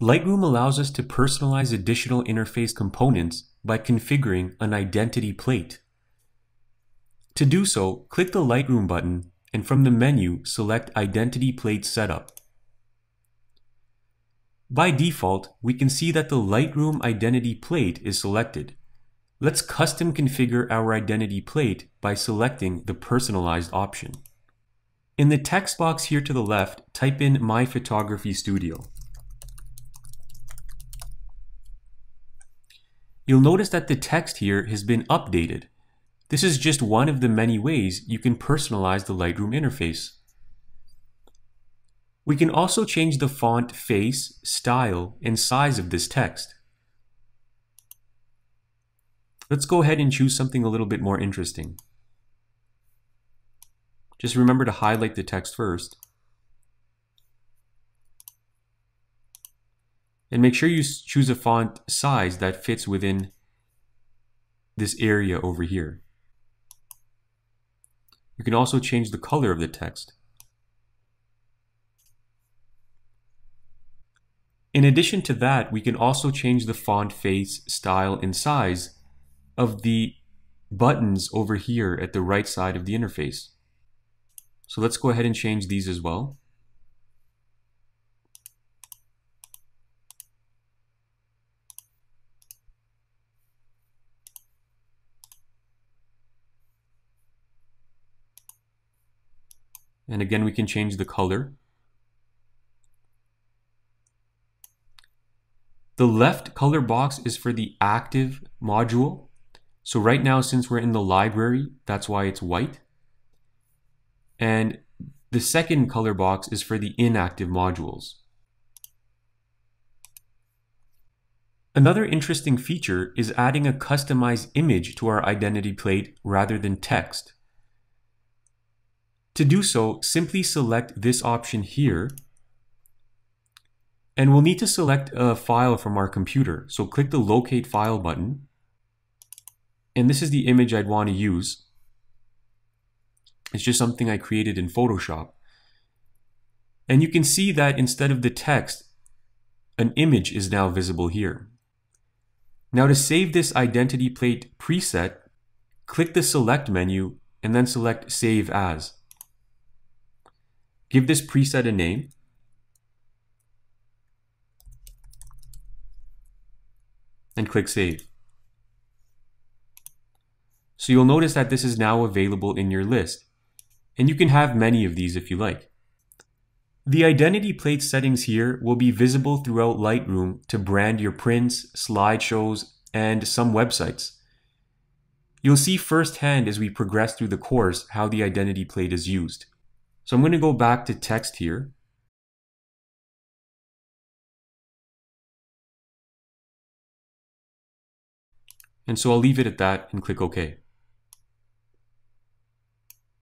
Lightroom allows us to personalize additional interface components by configuring an identity plate. To do so, click the Lightroom button and from the menu, select Identity Plate Setup. By default, we can see that the Lightroom identity plate is selected. Let's custom configure our identity plate by selecting the Personalized option. In the text box here to the left, type in My Photography Studio. You'll notice that the text here has been updated. This is just one of the many ways you can personalize the Lightroom interface. We can also change the font face, style, and size of this text. Let's go ahead and choose something a little bit more interesting. Just remember to highlight the text first. And make sure you choose a font size that fits within this area over here. You can also change the color of the text. In addition to that, we can also change the font face, style, and size of the buttons over here at the right side of the interface. So let's go ahead and change these as well. And again, we can change the color. The left color box is for the active module. So right now, since we're in the library, that's why it's white. And the second color box is for the inactive modules. Another interesting feature is adding a customized image to our identity plate rather than text. To do so, simply select this option here and we'll need to select a file from our computer. So click the locate file button. And this is the image I'd want to use. It's just something I created in Photoshop. And you can see that instead of the text, an image is now visible here. Now to save this identity plate preset, click the select menu and then select save as. Give this preset a name and click Save. So you'll notice that this is now available in your list, and you can have many of these if you like. The identity plate settings here will be visible throughout Lightroom to brand your prints, slideshows, and some websites. You'll see firsthand as we progress through the course how the identity plate is used. So I'm going to go back to text here And so I'll leave it at that and click OK.